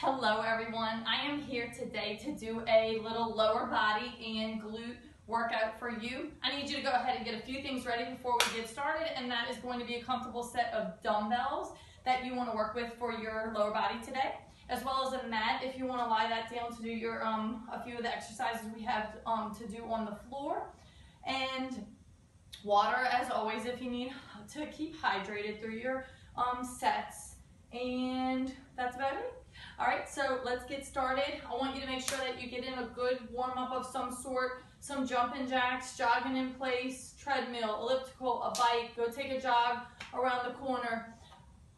Hello everyone, I am here today to do a little lower body and glute workout for you. I need you to go ahead and get a few things ready before we get started and that is going to be a comfortable set of dumbbells that you want to work with for your lower body today as well as a mat if you want to lie that down to do your um, a few of the exercises we have um, to do on the floor and water as always if you need to keep hydrated through your um, sets and that's about it. All right, so let's get started. I want you to make sure that you get in a good warm up of some sort, some jumping jacks, jogging in place, treadmill, elliptical, a bike, go take a jog around the corner.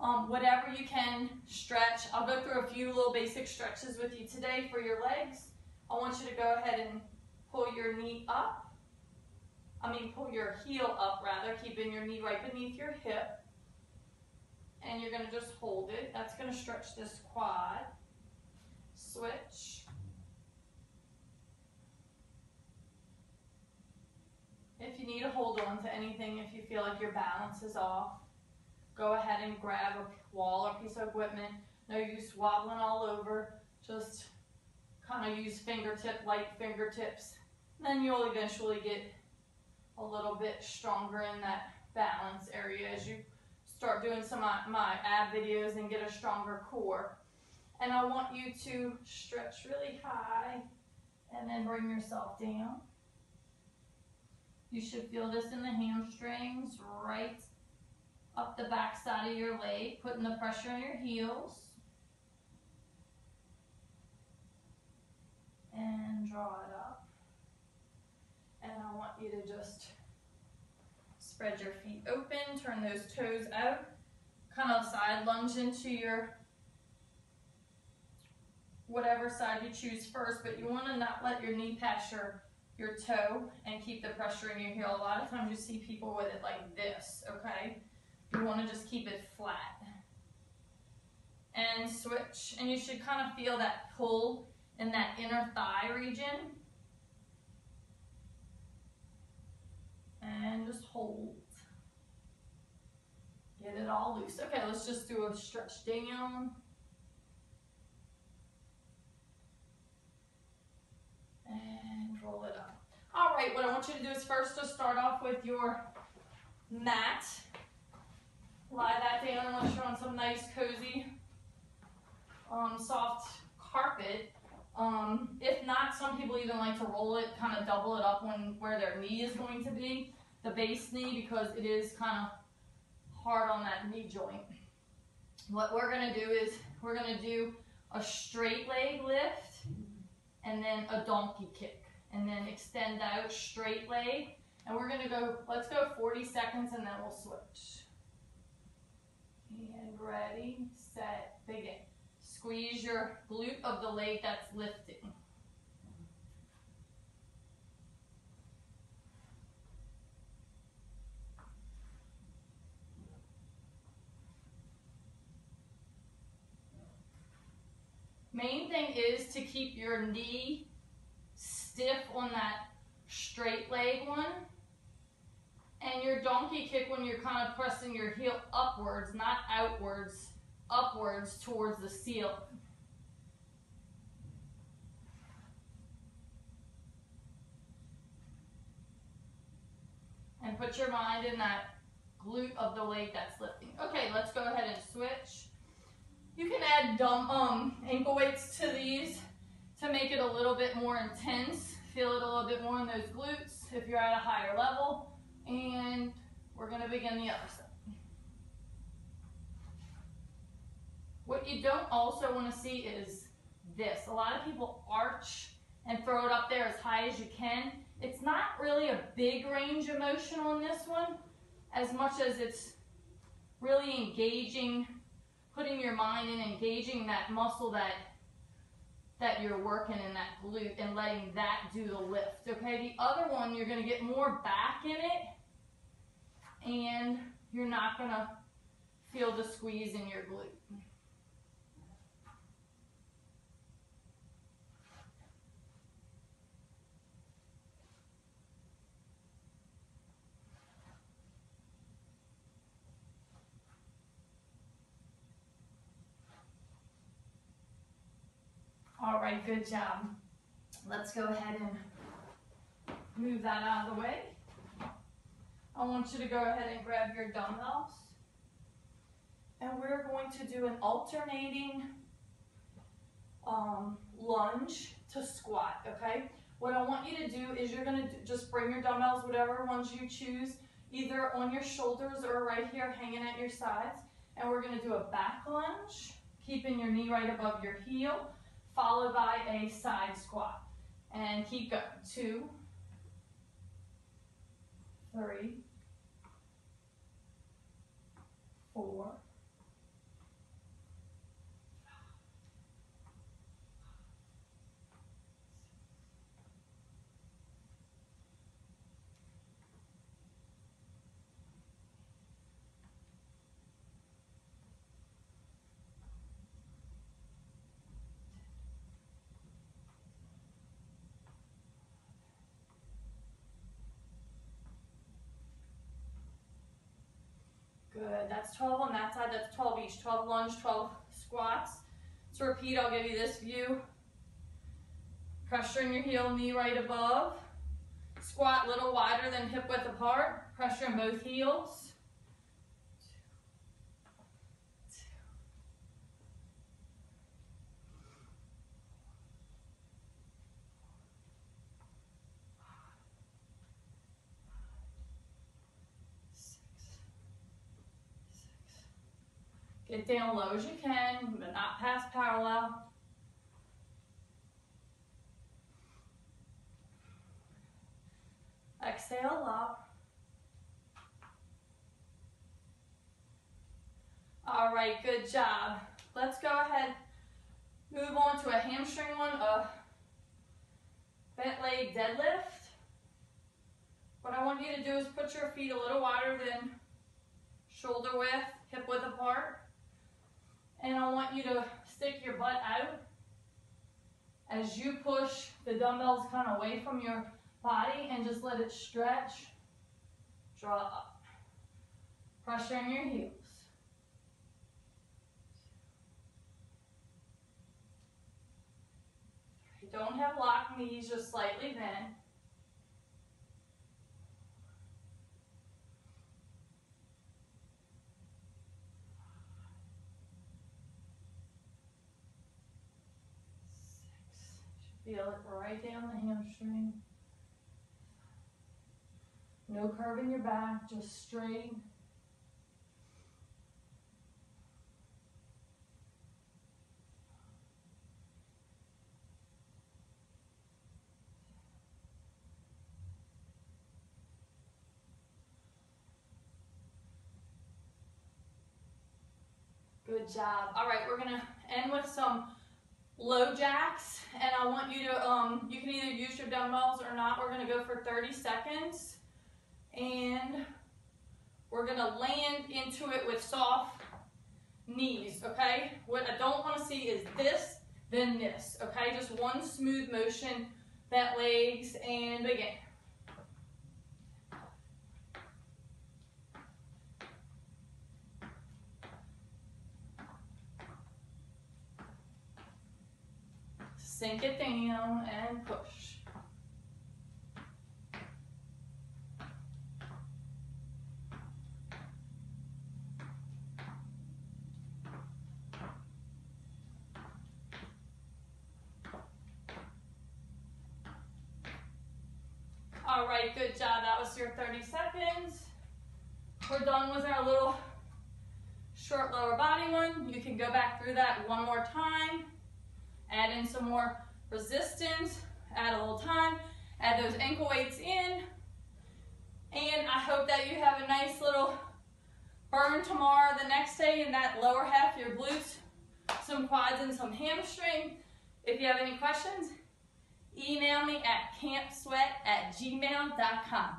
Um, whatever you can, stretch. I'll go through a few little basic stretches with you today for your legs. I want you to go ahead and pull your knee up. I mean, pull your heel up rather, keeping your knee right beneath your hip and you're going to just hold it. That's going to stretch this quad. Switch. If you need to hold on to anything, if you feel like your balance is off, go ahead and grab a wall or piece of equipment. No use wobbling all over. Just kind of use fingertip, light fingertips. Then you'll eventually get a little bit stronger in that balance area as you start doing some of my ab videos and get a stronger core. And I want you to stretch really high and then bring yourself down. You should feel this in the hamstrings, right up the back side of your leg, putting the pressure on your heels. And draw it up. And I want you to just Spread your feet open, turn those toes out. Kind of side lunge into your whatever side you choose first, but you want to not let your knee pass your, your toe and keep the pressure in your heel. A lot of times you see people with it like this, okay? You want to just keep it flat. And switch, and you should kind of feel that pull in that inner thigh region. and just hold. Get it all loose. Okay, let's just do a stretch down. And roll it up. All right, what I want you to do is first to start off with your mat. Lie that down unless you're on some nice, cozy, um, soft carpet. Um, if not, some people even like to roll it, kind of double it up when where their knee is going to be, the base knee, because it is kind of hard on that knee joint. What we're going to do is we're going to do a straight leg lift and then a donkey kick and then extend out straight leg and we're going to go let's go 40 seconds and then we'll switch and ready set begin Squeeze your glute of the leg that's lifting. Main thing is to keep your knee stiff on that straight leg one. And your donkey kick when you're kind of pressing your heel upwards, not outwards upwards towards the ceiling. And put your mind in that glute of the leg that's lifting. Okay, let's go ahead and switch. You can add dumb, um, ankle weights to these to make it a little bit more intense. Feel it a little bit more in those glutes if you're at a higher level. And we're gonna begin the other side. What you don't also want to see is this. A lot of people arch and throw it up there as high as you can. It's not really a big range of motion on this one as much as it's really engaging, putting your mind in engaging that muscle that that you're working in that glute and letting that do the lift, okay? The other one, you're gonna get more back in it and you're not gonna feel the squeeze in your glute. Right, good job. Let's go ahead and move that out of the way. I want you to go ahead and grab your dumbbells. And we're going to do an alternating um, lunge to squat, okay? What I want you to do is you're gonna just bring your dumbbells, whatever ones you choose, either on your shoulders or right here hanging at your sides. And we're gonna do a back lunge, keeping your knee right above your heel, followed by a side squat. And keep going. Two, three, four, Good, that's 12 on that side, that's 12 each. 12 lunge, 12 squats. To repeat, I'll give you this view. Pressuring your heel, knee right above. Squat a little wider than hip width apart. Pressure in both heels. Get down low as you can, but not past parallel. Exhale up. All right, good job. Let's go ahead, move on to a hamstring one, a bent leg deadlift. What I want you to do is put your feet a little wider than shoulder width, hip width apart. And I want you to stick your butt out as you push the dumbbells kind of away from your body and just let it stretch, draw up. Pressure in your heels. Don't have locked knees, just slightly bent. Feel it right down the hamstring. No curve in your back, just straight. Good job. All right, we're gonna end with some low jacks, and I want you to, um, you can either use your dumbbells or not. We're gonna go for 30 seconds, and we're gonna land into it with soft knees, okay? What I don't wanna see is this, then this, okay? Just one smooth motion, bent legs, and begin. Sink it down and push. All right, good job. That was your 30 seconds. We're done with our little short lower body one. You can go back through that one more time. Add in some more resistance, add a little time, add those ankle weights in. And I hope that you have a nice little burn tomorrow, the next day in that lower half, your glutes, some quads and some hamstring. If you have any questions, email me at campsweat at gmail.com.